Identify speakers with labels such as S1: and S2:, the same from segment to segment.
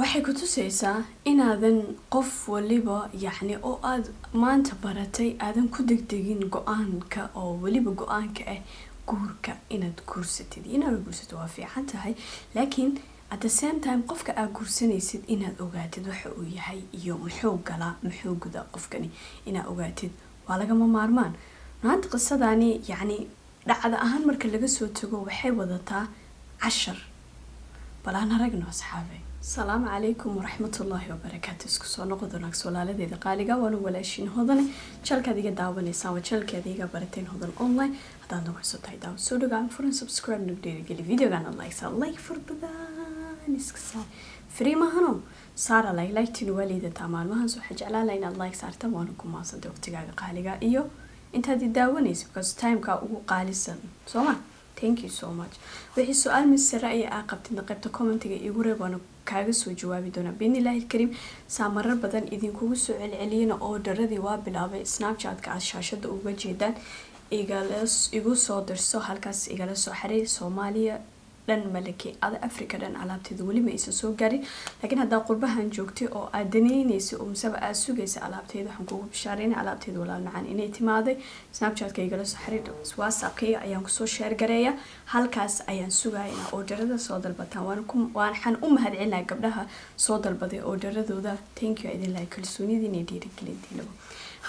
S1: waxay ku tusaysaa inaadan qof waliba yacni oo aad maanta baratay aadan ku degdegin go'aanka oo weliba go'aanka ah guurka inaad guursatid inaad guursato waa fiican tahay laakiin at the same time qofka aad guursanaysid inaad ogaatid waxa uu yahay iyo muxuu galaa muxuu gudaa qofkani inaad ogaatid. Waa lagama maarmaan. Maanta qisadani yacni dhacda ahaan marka laga soo tago waxay wadataa cashar. Bal aan aragno asxaabe asalaamu calaykum waraxmatullaahi wabarakaatu isku soo noqod wanaagsa walaaladeeda qaaliga waanu walaashiin hodane jalkaad iga daawanaysaan waa jalkeeda iga barateen hodan online. Haddaad cusub tahay daawo soo dhagaan furan subscribe nagu dhiirigeli videogana likesa like fur badan iska saar free mahano saara like liketiina waa liidataa maalmahaas waxaa jeclaan laha inaad like saarta waana ku maasantay waqtigaaga qaaliga iyo intaad i daawanaysa because timeka ugu qaalisan. Soo ma? Thank you so much. Wixii su'aal mise ra'yi aa qabtidna qaybta commentiga igu reeb waana kaaga soo jawaabi doonaa biidnillahi alkariim saa marar badan idinkugu soo celceliyana oo dharadii waa bilaabay. Snapchatka aad shaashada uga jeedaan igala igu soo dirso halkaas igala soo xariir soomaaliya dhan malake ada africa dhan alaabteeda weliba aysan soo gaarin. Laakiin haddaa qurbahan joogtay oo aad danaynaysa oo miseba aad sugaysa alaabteeda waxaan kugu bishaareyna alaabteeda walaal macaan inay timaaday. Snapchatka igala soo xiriir whatsappkayga ayaan ku soo sheergareeya halkaas ayaan sugaya inaa oodarada soo dalbataan. Waxaan u mahad celinaha gabdhaha soo dalbaday oodaradooda thank you idin lahay kalsoonidii inay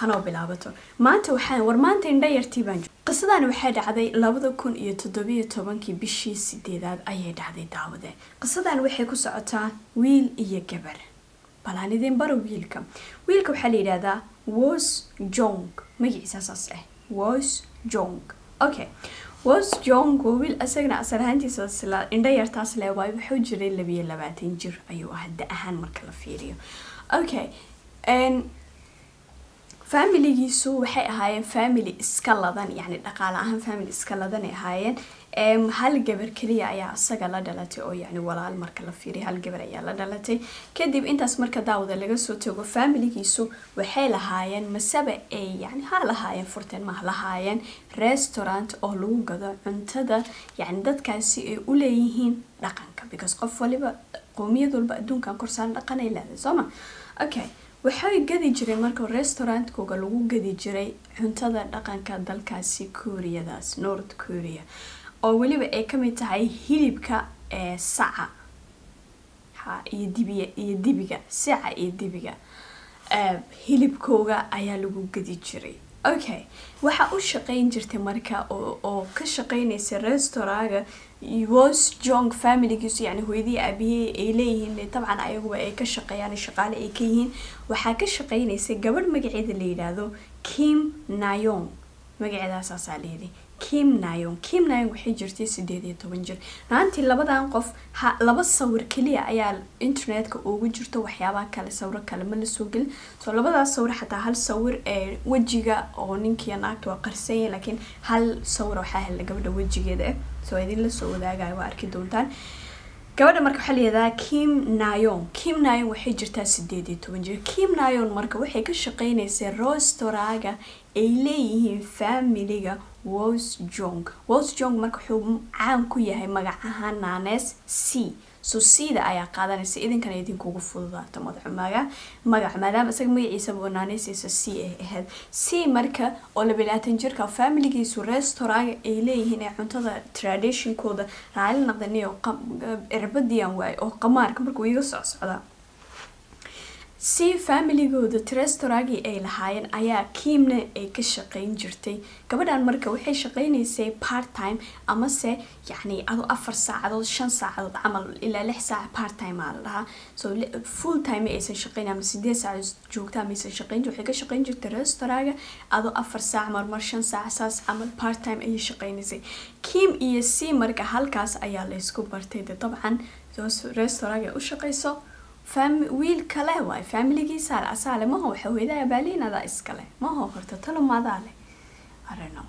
S1: hanoo bilaabato maanta waxaan war maanta indha yartii baan qisadani waxay dhacday labada kun iyo toddobiyo tobankii bishii sideedaad ayay dhacday daawade. Qisadan waxay ku socotaa wiil iyo gabar. Balaan idin baro wiilka. Wiilka waxaa la yidhahdaa was jong. Magaciisa saas ah was jong. Okay was jong waa wiil isagana asal ahaantiisa sila yartaas le waay wuxuu jiray labiyo labaatan jir ayuu ah da ahaan marka la fiiriyo. Okay familigiisu waxay ahaayeen family iska ladan yani dhaqaale ahaan family iska ladan ay ahaayeen. Hal gabar keliya ayaa isaga la dhalatay oo yani walaal marka la fiiriya hal gabar ayaa la dhalatay. Kadib intaas marka daawada laga soo tago familigiisu waxay lahaayeen masaba ay yani ha lahaayeen furteen maha lahaayeen restaurant oo lagu gado cuntada yani dadkaasi ay u leeyihiin dhaqanka because qof waliba qoomiyad walba adduunkan korsaaran dhaqan ay leedahay soo ma? Okay waxay gadi jireen marka restaurantkooga lagu gadi jiray cuntada dhaqanka dalkaasi kuuriyadaas north korea oo weliba ay ka mid tahay hilibka saca. Iyo dibiya iyo dibiga saca iyo dibiga. Hilibkooga ayaa lagu gadi jiray. Okay waxaa u shaqeyn jirtay marka oo ka shaqeynaysa restauraga was jong familigiisu yani hooyadii aabihey ay leeyihiin dabcan ayaguba ay ka shaqeeyaan shaqaale ay ka yihiin waxaa ka shaqeynaysay gabadh magaceeda la yidhaahdo kim nayon magaceedaasasaa layidhi kim nayon kim nayon waxay jirtay sideed iyo toban jir. Maantii labadan qof laba sawir keliya ayaa internetka ugu jirto waxyaabaha kale sawiro kale ma la soo gelin. Soo labadaas sawir xataa hal sawir ee wejiga oo ninkiiyo naagta waa qarsanya laakiin hal sawir waxaa hela gabadha wejigeeda. ah soo idin la soo wadaagaya waa arki doontaan. Gabadha marka waxaa layihahdaa kim nayon. Kim nayon waxay jirtaa sideed iyo toban jir kim nayon marka waxay ka shaqeynaysay rostoraga ay leeyihiin familiga was jong. Was jong marka wuxuu caan ku yahay magac ahaan naanees c so ayaa qaadanaysa idinkana idinkugu fududaato madaxu maga magac maadaama isaga magaciisaba naaneysiisa c ay ahayd c marka oo labilaatan jirka familigiisu restauraga ay leeyihiin ee cuntada traditionkooda raali naqdaniyo cirbadiyan waay oo qamaarka markuu iga socsocdaa si familigooda restauragii ay lahaayeen ayaa kiimna ay ka shaqeyn jirtay. Gabadhan marka waxay shaqeynaysay part time amase yacni ado afar saacadood shan saacadood camal ilaa lix saac part aa la dhahaa. So full time aysan shaqeyn ama sideed saacadood joogta maysan shaqeyn waxay ka shaqeyn jirtay restauraga ado afar saac marmar shan saac saas camal part ayay shaqeynaysay kim iyo c marka halkaas ayaa laysku bartay. De dabcan restauraga u shaqeyso wiil kale waay. Familigiisa asaale maho waxa hooyadaha baaliin adaa iskale maho horta talo maadaa leh. Arano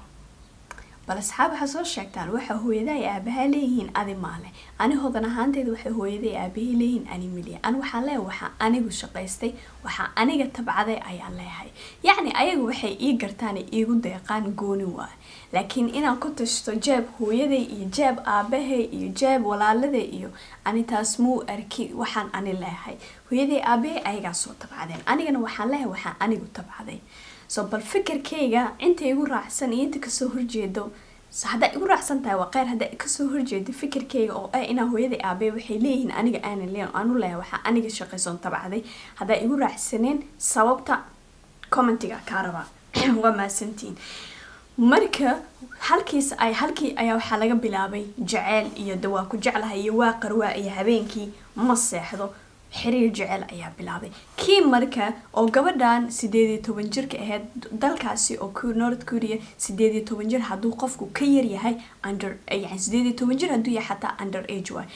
S1: bal asxaab waxaa soo sheegtaan waxa hooyadaa iyo aabahaa leeyihiin adi maale ani hodan ahaanteeda waxay hooyada aabahii leeyihiin ani ani waxaan leeyahay waxaa anigu shaqaystay waxaa aniga tabcaday ayaan leeyahay. Yacni ayagu waxay ii gartaan iigu deeqaan gooni waayo laakiin inaan ku tashto jeeb hooyaday iyo jeeb aabahay iyo jeeb walaaladay iyo ani taas muu arki waxaan ani leeyahay. Hooyaday aabahay ayagaa soo tabcadeen. Anigana waxaan leeyahay waxaa anigu tabcaday so bal fikirkayga inta igu raacsan iyo inta ka soo horjeedo haddaa igu raacsan tahay waa qeyr haddaa ka soo horjeedo fikirkayga oo ah inaa hooyaday aabay waxay leeyihiin aniga aanan leen aanu leeyahay waxaa aniga shaqaysoon tabcaday haddaa igu raacsaneen sababta commentiga kaa rabaa waa maasantiin marka halkiis ay halkii ayaa waxaa laga bilaabay jaceyl iyo dawaa ku jeclahay iyo waa qarwaa iyo habeenkii ma seexdo xiriir jecel ayaa bilaabay. Kii marka oo gabadhan sideed iyo toban jirka ahayd dalkaasi oo north korea sideed iyo toban jir hadduu qofku ka yaryahay under yani sideed iyo toban jir hadduu yahay xataa under age waay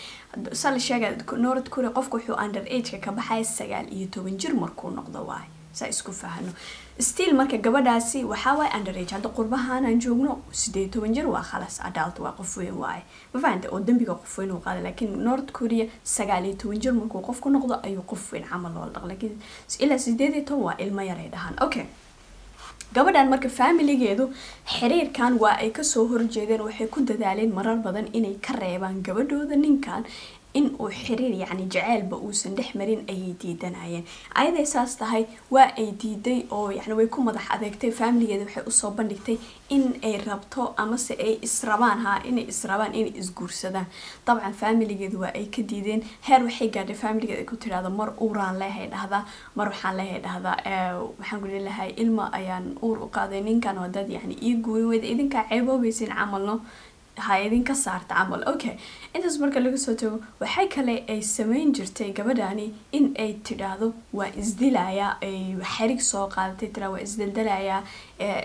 S1: sala sheega north korea qofku wuxuu under ageka ka baxaya sagaal iyo toban jir markuu noqdo waay saa isku fahano still marka gabadhaasi waxaa waay underage. Hadda qurbahaanaan joogno sideed toban jir waa khalas. Adult waa qof weyn waaye ma fahanta oo dembiga qof weyn uu qaada laakiin north korea sagaal iyo toban jir markuu qofku noqdo ayuu qof weyn camal loola dhaq laakiin ilaa sideed iyo toban waa ilmo yaray dhahaan. Okay gabadhan marka faamiligeedu xiriirkan waa ay ka soo horjeedeen waxay ku dadaaleen marar badan inay ka reebaan gabadhooda ninkan in uu xiriir yacni jaceylba uusan dhex marin ayay diidanayeen. Ayaday saas tahay waa ay diiday oo yani way ku madax adeegtay faamiligeeda waxay u soo bandhigtay in ay rabto amase ay israbaan ha inay israbaan inay isguursadaan dabcan faamiligeedu waa ay ka diideen. Heer waxay gaadhay faamiligeeda ay ku tidhahda mar uuraan leehay dhahdaa mar waxaan leehay dhahdaa. Waxaan ku leelahay ilma ayaan uur u qaaday ninkan oo dad yani ii guurin weyda idinkaa ceeboobaysin camalno ha idinka saarta camal. Okay intaas marka laga soo tago waxay kale ay sameyn jirtay gabadhani in ay tidhaahdo waa isdilayaa ay xarig soo qaadatay tiraa waa isdaldalayaa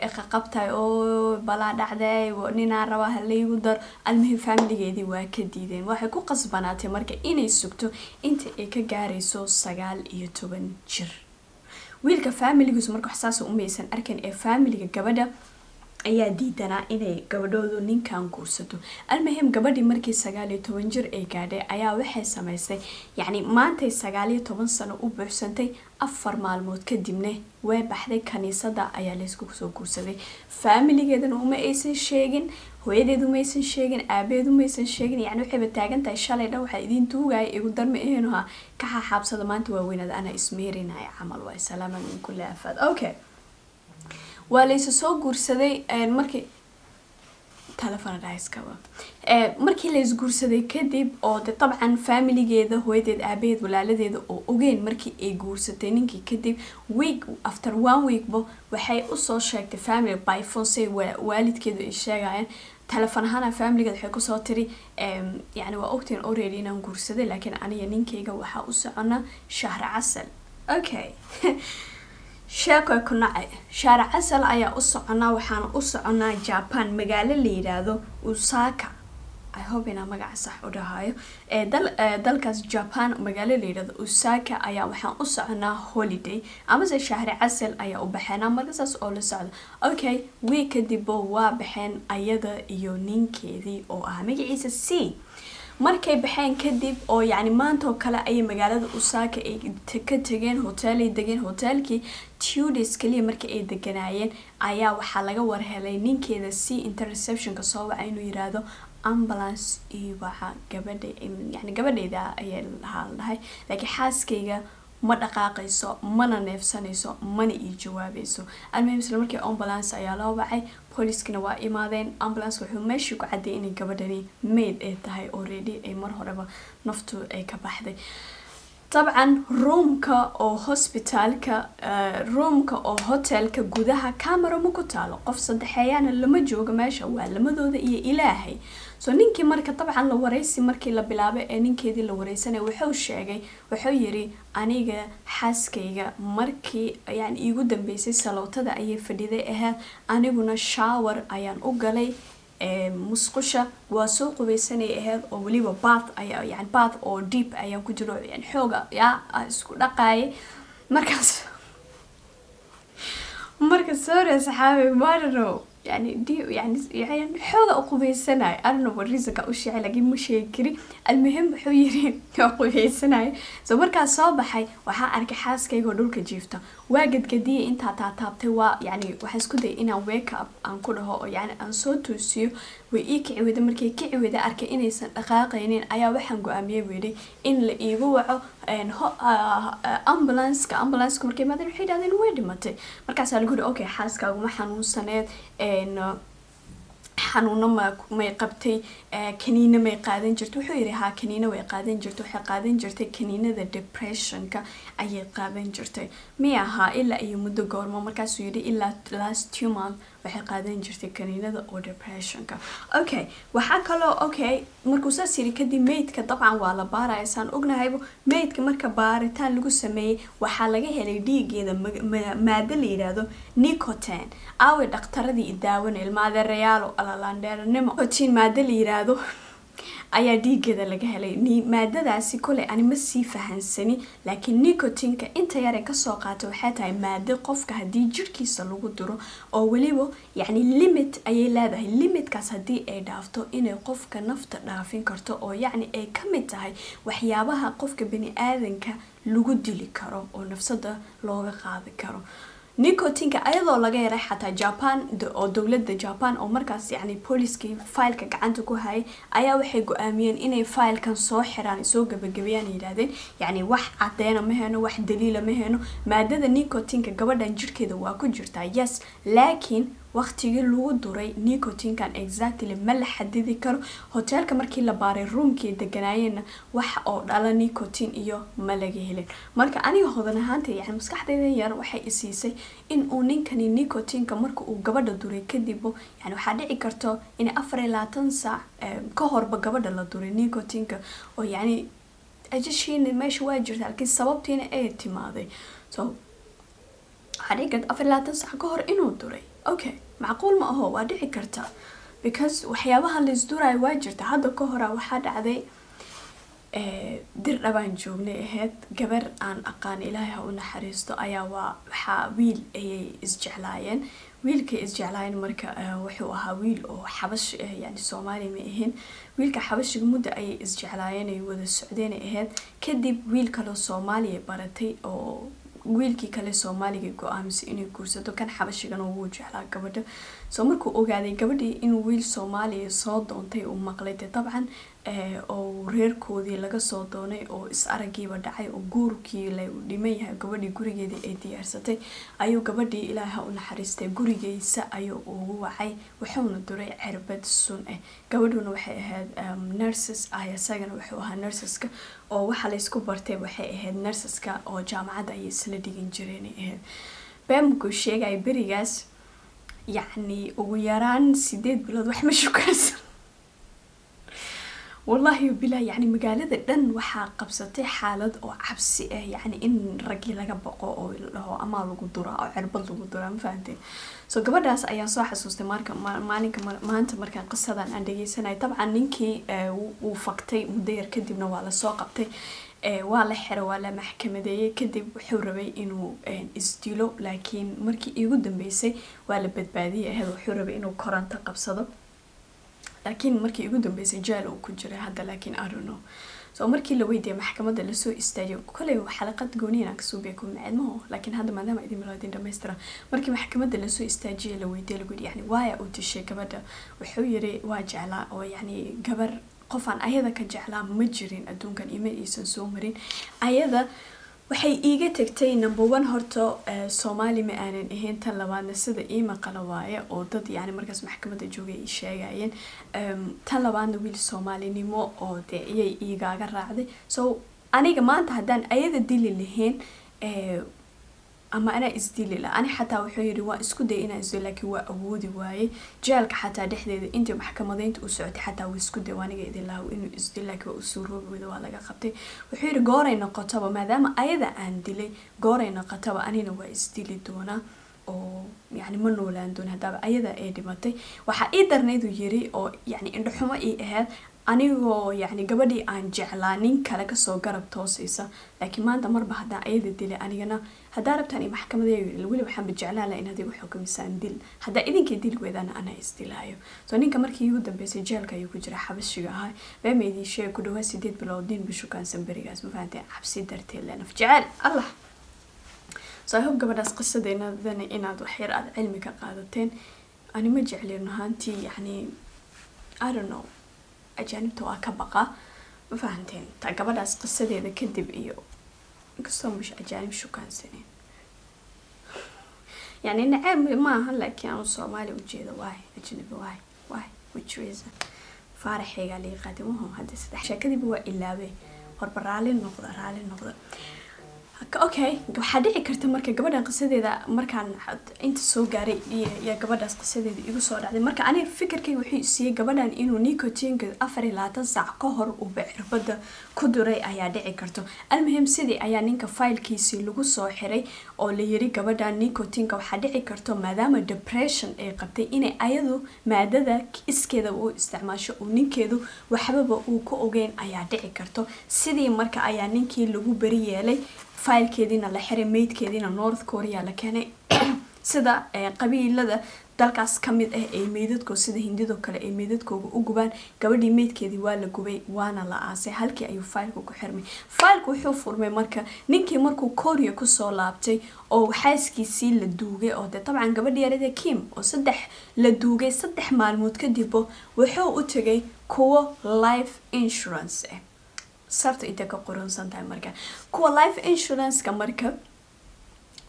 S1: iqaqabtay oo balaa dhacday ninaa rabaa halaygu dar. Almihim faamiligeedii waa ka diideen. Waxay ku qasbanaatay marka inay sugto inta ay ka gaarayso sagaal iyo toban jir. Wiilka faamiligiisu marka waxsaasa umaysan arkan ee faamiliga gabadha ayaa diidanaa inay gabadhoodu ninkan guursato. Almuhim gabadhii markii sagaal iyo toban jir ay gaadhay ayaa waxay samaysay yacni maantay sagaal iyo toban sano u buuxsantay afar maalmood kadibna way baxday kaniisada ayaa laysku soo guursaday. Faamiligeedana uma aysan sheegin hooyadeedu maysan sheegin aabeedu maysan sheegin yani waxayba taagan tahay shalay dhan waxaa idiin tuugaya igu darma aheenuha ka xaxaabsada maanta waaweynada anaa ismeerinaya camal waay salaama min kulli afaad okay waa laysa soo guursaday markii telefonadhaiskaba markii la isguursaday kadib oo de dabcan faamiligeeda hooyadeed aabaheed walaaladeeda oo ogeen markii ay guursatay ninkii kadib week after one weekba waxay u soo sheegtay family by phone say waalidkeedu ay sheegayaan. Telefon ahaana faamiligeed waxay ku soo tiri yani waa ogtiin already inaan guursaday laakiin aniga ninkayga waxaa u soconaa shahra casal. Okay sheeko ku nacay shaaric casal ayaa u soconaa waxaan u soconaa japan. Magaalo la yiraahdo usaka i hope inaa magaca sax u dhahayo dalkaas japan magaalo la yiraahdo usaka ayaa waxaan u soconaa holiday. Amase shahri casal ayaa u baxeenaa markasaas oo la socda okay wii kadibbo waa baxeen ayada iyo ninkeedii oo ah magaciisa c markay baxeen kadib oo yacni maanta oo kale ayay magaalada usaaka ay ka tegeen hoteelay degeen hoteelkii tudays kaliya markii ay deganaayeen. Ayaa waxaa laga warhelay ninkeeda c interreceptionka soo waca inuu yiraahdo ambulance. Iyo waxa gabadha yani gabadheyda ayaa lahaa dhahay laakiin xaaskayga ma dhaqaaqayso mana neefsanayso mana ii jawaabayso. Almuhim isla markii ambulance ayaa loo wacay booliskina waa imaadeen ambulance wuxuu meeshii ku cadday inay gabadhani maid ay tahay already ay mar horeba naftu ay ka baxday dabcan roomka oo hosbitaalka roomka oo hotelka gudaha camera ma ku taalo? Qof saddexeeyaana lama joogo meesha waa lamadooda iyo ilaahay. So ninkii marka dabcan la waraysi markii la bilaabay ee ninkeedii la wareysanaya wuxuu sheegay wuxuu yiri aniga xaaskayga markii yani iigu dambeysay salowtada ayay fadhiday ahayd aniguna shower ayaan u galay musqusha waa soo qubaysanay ahayd oo weliba bath ayaa yani bath oo deep ayaan ku jiro yani xooga yaa isku dhaqaayay. Markaas marka sorry saxaabi marano يعني دي يعني يعني حوغا قبيسناي I don't know what reason ka u sheegay laakiin ma sheegi kari almuhim wuxuu yiri waa qubeysanay so markaas soo baxay waxaa arkay xaaskayga oo dhulka jiifta waa gadgadiyay intaa taataabtay waa way ii kici wada markay kici wada arkay inaysan dhaqaaqaynin ayaa waxaan go'aamiyey buu yidhi in la iigu waco ambulanceka ambulanceka markay imaadeen waxay yidhahdeen way dhimatay. Markaasaa lagu yidhi okay xaaskaaguma xanuunsaneed xanuuno ma may qabtay kaniina may qaadan jirtay wuxuu yidhi haa kaniina way qaadan jirtay waxay qaadan jirtay kaniinada depressionka ayay qaadan jirtay. Mi ahaa ilaa iyo muddo goormo markaasuu yidhi ilaa last two month waxay qaadan jirtay kaniinada oo depressionka. Okay waxaa kaloo okay markuu saas yidhi kadib maydka dabcan waa la baaraya saan ognahaybo maydka marka baaritaan lagu sameeyey waxaa laga helay dhiigeeda maado la yidhaahdo nicotin aaway dhakhtaradii idaawana ilmaadeerayaalo alalandheeranimo nicotin maado la yidhaahdo ayaa dhiigeeda laga helay. Maadadaasi koley ani ma sii fahansani laakiin nicotinka inta yare ka soo qaata waxay tahay maado qofka haddii jirkiisa lagu diro oo weliba yacni limit ayay leedahay. Limitkaas haddii ay dhaafto inay qofka nafta dhaafin karto oo yacni ay ka mid tahay waxyaabaha qofka bani aadanka lagu dili karo oo nafsada looga qaadi karo nicotinka ayadoo laga yaray xataa japan oo dowladda japan oo markaas yacni booliskii fileka gacanta ku hayay ayaa waxay go'aamiyeen inay filekan soo xiraan soo gabagabeeyaan yidhahdeen yacni wax cadeyna ma heno wax daliila ma heno. Maadada nicotinka gabadhan jirkeeda waa ku jirtaa yes. Laakiin waqtigii lagu duray nicotinkan exactly ma la xadidi karo. Hoteelka markii la baaray roomkii deganaayeenna wax oo dhala nicotin iyo ma laga helin. Marka aniga hodan ahaanta yani maskaxdayda yar waxay isiisay in uu ninkani nicotinka marka uu gabadha duray kadib yani waxaa dhici karto in afar iyo saac ka horba gabadha la duray nicotinka oo yani ajashiina meesha waa jirta laakiin sababtiina ay timaaday. So waxaa dhici karta afar iyo saac ka hor inuu duray okay macquul ma aho waa dhici karta. Because waxyaabaha laisduraayo waa jirta. Hadda ka hora waxaa dhacday dir dhabaan joognay ahayd gabar aan aqaan ilaahay ha u naxariisto ayaa waa waxaa wiil ayay isjeclaayeen wiilkay isjeclaayeen marka wuxuu ahaa wiil oo xabash ah yani soomaali ma ahin. Wiilka xabashiga muddo ayay isjeclaayeen ay wada socdeen ahayd kadib wiil kaloo soomaaliya baratay oo wiilkii kale soomaaliga go'aamisay inay guursato kan xabashigana wuu jeclaa gabadha soo markuu ogaaday gabadhii inuu wiil soomaaliya soo doontay uu maqlay dee dabcan oo reerkoodii laga soo doonay oo is aragiiba dhacay oo guurkii la dhiman yahay gabadhii gurigeedii ay diyaarsatay ayuu gabadhii ilaaha u naxariistay. Gurigeysa ayuu ugu wacay wuxuuna duray cirbad sun ah gabadhuna waxay ahayd nurses. Ah isagana wuxuu ahaa nurseska oo waxa laysku bartay waxay ahayd nurseska oo jaamacadda ayay isla dhigin jireen ahayd beemku sheegaya berigaas yacni ugu yaraan sideed bilood wax ma shukarsan wallahi bilah yani magaalada dhan waxaa qabsatay xaalad oo cabsi ah yani in raggii laga baqo oo ladhaho amaa lagu duraa oo cirbad lagu duraa ma fahanteen so gabadhaas ayaan soo xasuustay marka maalinka maanta markaan qisadan aan dhegeysanay dabcan ninkii wuu faktay muddo yar kadibna waa la soo qabtay waa la xiro waa la maxkamadeeyey kadib wuxuu rabay inuu isdilo laakiin markii iigu dambeysay waa la badbaadiyay ahayd wuxuu rabay inuu koronto qabsado. Laakiin markii ugu dambeysay jaal uu ku jiray hadda laakiin adono so markii la weydiiyay maxkamadda la soo istaajiyo koley xalaqad gooniin aan ka soo biya kuma macaadmaho laakiin hadda maadaama idin milo idin dhamaystira markii maxkamadda la soo istaajiyay la weydiiyay lagu yidhi yani waaya uu dishay gabadha? Wuxuu yiri waa jeclaa oo yani gabar qofaan ayada ka jeclaa ma jirin adduunkan ima iisan soo marin. Ayada waxay iiga tagtay number one horta soomaali ma aanan ahayn tan labaadna sida ii maqala waaye oo dad yani markaas maxkamadda joogay ay sheegayeen. Tan labaadna wiil soomaalinimo oo dee iyay iigaaga raacday. So aniga maanta haddaan ayada dili lahayn ama anaa isdili la ani xataa wuxuu yidhi waan isku dayay inaan isdilo laakiin waa awoodi waayey jeelka xataa dhexdeeda intii maxkamadeynta u socotay xataa waa isku day aniga idin lahaa inuu isdilo laakiin waa u soo roobi wada waa laga qabtay. Wuxuu yidhi gooray noqotaba maadaama ayada aan dilay gooray noqotaba anina waa isdili doonaa oo yani ma noolaan doona haddaaba ayada ay dhimatay. Waxaa ii darnayduu yiri oo yani indhaxumo ii ahayd anigoo yacni gabadhii aan jeclaa nin kale ka soo garab toosaysa laakiin maanta marba haddaan ayada dilay anigana haddaa rabtaan i maxkamadeeyo weli waxaanba jeclaan laha inaad igu xukumisaan dil. Haddaa idinkii dil weedana anaa isdilaayo. So ninka markii igu dambeysay jeelka ayuu ku jira xabashiga ahaa. Beema idiin ku dhawaad sideed bilood nin bishukaansan berigaas. Ma fahanteen cabsi darteed le naf jecel allah! So i gabadhaas qisadeenadana inaad waxyar aada cilmi ka qaadateen. Ani ma jeclin ahaantii yacni i don't know. Ajaanibta waa ka baqa. Ma fahanteen ta gabadhaas qisadeeda kadib iyo inkastoo mush ajaanib shukaansaneen yani naceeb ma aha laakiin aanu soomaali ujeedo waay ajnabi waay waay which reason faaraxeygaa liga qaadi maho hadda saddex sheekadiiba waa ilaabe. Horba raali noqda raali noqda okay. Waxaa dhici karta marka gabadhan qisadeeda markaan inta soo gaaray iyo gabadhaas qisadeeda igu soo dhacday. Marka aniga fikirkayga wuxuu siiyey gabadhan inuu nicotinka afar iyo labaatan saac ka hor uu cirbada ku duray ayaa dhici karto. Almuhim sidii ayaa ninka faylkiisii lagu soo xiray oo la yiri gabadhan nicotinka waxaa dhici karto maadaama depression ay qabtay inay ayadu maadada iskeeda u isticmaasho uu ninkeedu waxbaba uu ka ogeyn ayaa dhici karto. Sidii marka ayaa ninkii lagu beri yeelay faylkeediina la xiray meydkeediina north korea la keenay sida qabiilada dalkaas ka mid ah ee meydadkoo sida hindidoo kale ay meydadkooga u gubaan. Gabadhii meydkeedii waa la gubay waana la aasay. Halkii ayuu faylka ku xirmay. Faylka wuxuu furmay marka ninkii markuu korea ku soo laabtay oo xaaskiisii la duugay oo dee dabcan gabadhii yarade kim oo saddex la duugay saddex maalmood kadibbo wuxuu u tegay kuwo life insurance ah sarta intay ka qoronsan tahay marka. Kuwa life insurance-ka marka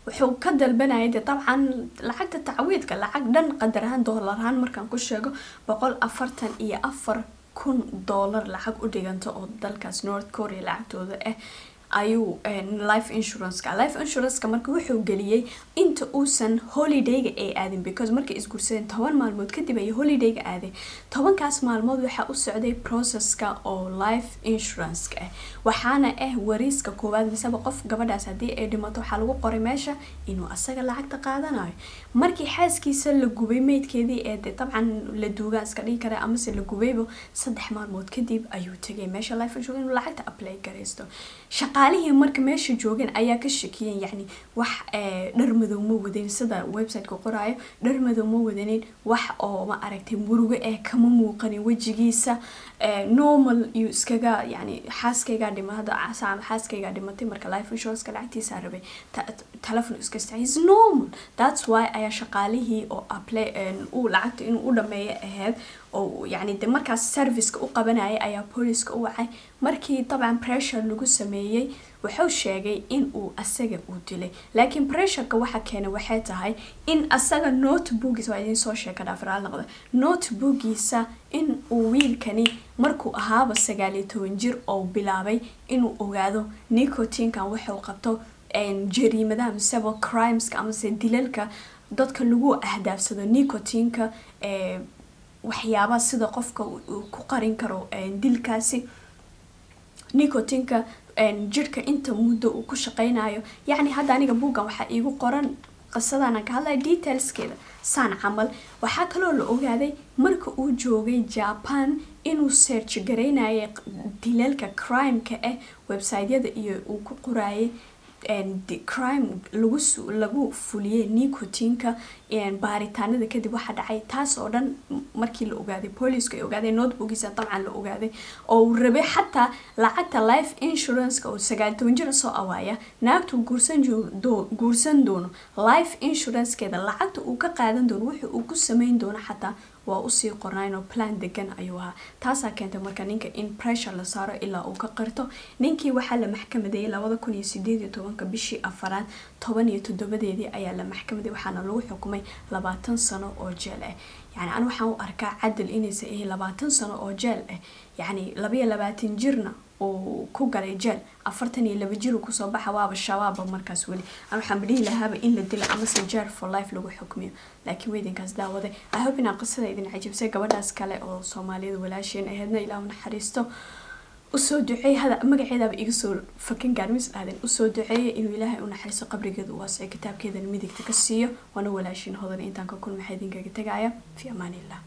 S1: wuxuu ka dalbanayay dee dabcan lacagta tacwiidka lacag dhan qadar ahaan doolar ahaan markaan ku sheego boqol afartan iyo afar kun doolar lacag u dhiganta oo dalkaas north korea lacagtooda ah ayuu life insurance-ka life insurance-ka marka wuxuu geliyey inta uusan holidayga ay aadin because markay isgursadeen toban maalmood kadib ay holidayga aadeen tobankaas maalmood waxaa u socday processka oo life insurance-ka ah waxaana ah wariiska koowaad miseba qof gabadhaas haddii ay dhimato waxaa lagu qoray meesha inuu asaga lacagta qaadanayo markii xaaskiisa la gubay meydkeedii ee dabcan la duugaan iska dhigi kara amase la gubaybo saddex maalmood kadib ayuu tegay. Meesha life insurance inuu lacagta apply garaysto. Shaqaalihii marka meesha joogeen ayaa ka shakiyeen yacni wax dhar madow ma wadanin sida website-ka qoraayo dhar madow ma wadanin wax oo ma aragtay murugo eh kama muuqanin wejigiisa normal iyo iskaga yani xaaskaygaa dhima hadda xaaskaygaa dhimatay marka life insurance-ka lacagtiisaa rabay telefon iska isticmaal normal. That's why ayaa shaqaalihii oo apply uu lacagta inuu u dhameeyo ahayd oo yani de markaas serviceka u qabanayay ayaa booliska u wacay. Markii dabcan pressure lagu sameeyey wuxuu sheegay in uu asaga uu dilay. Laakiin pressureka waxa keenay waxay tahay in asaga notebookgiisa waa idiin soo sheeka dhaafraal noqda notebookgiisa in uu wiilkani markuu ahaaba sagaal iyo toban jir oo bilaabay inuu ogaado nicotinkan wuxuu qabto jariimadaha miseba crimeska amase dilalka dadka lagu ahdaafsado nicotinka waxyaabaha sida qofka ku qarin karo dilkaasi. Nicotinka jirhka inta muddo uu ku shaqeynayo yacni hadda aniga buuggan waxaa iigu qoran qisadana ka hadlaya detailskeeda saan camal waxaa kaloo la ogaaday marka uu joogay japan inuu search garaynayay dilalka crime-ka ah website-yada iyo uu ku qoraayay crime lagu fuliyey nicotinka baaritaanada kadib waxaa dhacay. Taas oo dhan markii la ogaaday booliska ay ogaadeen notebookgiisa dabcan la ogaaday oo uu rabay xataa lacagta life insurance-ka oo sagaal toban jira soo awaaya. Naagtu guursan doono life insurance-keeda lacagta uu ka qaadan doono wuxuu uu ku sameyn doono xataa waa u sii qornayn oo plan degan ayuu ahaa. Taasaa keentay marka ninka in pressure la saaro ilaa uu ka qirto ninkii waxaa la maxkamadeeyay labada kun iyo sideed iyo tobanka bishii afaraad. Toban iyo toddobadeedii ayaa la maxkamaday waxaana lagu xukumay labaatan sano oo jeel ah yani an waxaan u arkaa cadal inaysa ahay labaatan sano oo jeel ah yacni labaiyo labaatan jirna uu ku galay jeel. Afartan iyo laba jir uu ku soo baxa waaba shabaaba markaas weli. An waxaan badhihi lahaaba in la dilo amase jeel for life lagu xukmiyo. Laakiin weydinkaas daawaday. I inaan qisada idin cajibsay gabadhaas kale oo soomaaliyada walaasheen aheedna ilaahu naxariisto. Usoo duceey hada magaceedaaba iga soo fakan gaarmis dhahdeen u soo duceeya inuu ilaahay u naxariisto qabrigeeda u kitaabkeedana midigta ka siiyo. Waana walaashiin hodan intaan ka kulma waxaa idinkaga fi amaanillah